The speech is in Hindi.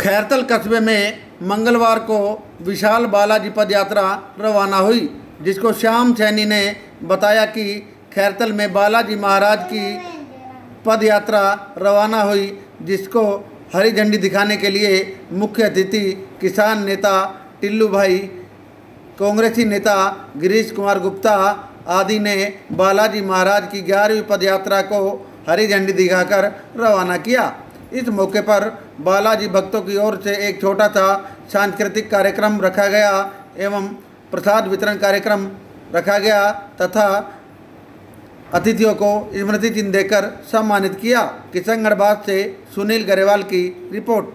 खैरतल कस्बे में मंगलवार को विशाल बालाजी पद यात्रा रवाना हुई, जिसको श्याम सैनी ने बताया कि खैरतल में बालाजी महाराज की पद यात्रा रवाना हुई, जिसको हरी झंडी दिखाने के लिए मुख्य अतिथि किसान नेता टिल्लू भाई, कांग्रेसी नेता गिरीश कुमार गुप्ता आदि ने बालाजी महाराज की ग्यारहवीं पदयात्रा को हरी झंडी दिखाकर रवाना किया। इस मौके पर बालाजी भक्तों की ओर से एक छोटा सा सांस्कृतिक कार्यक्रम रखा गया एवं प्रसाद वितरण कार्यक्रम रखा गया तथा अतिथियों को स्मृति चिन्ह देकर सम्मानित किया। किशनगढ़ से सुनील गरेवाल की रिपोर्ट।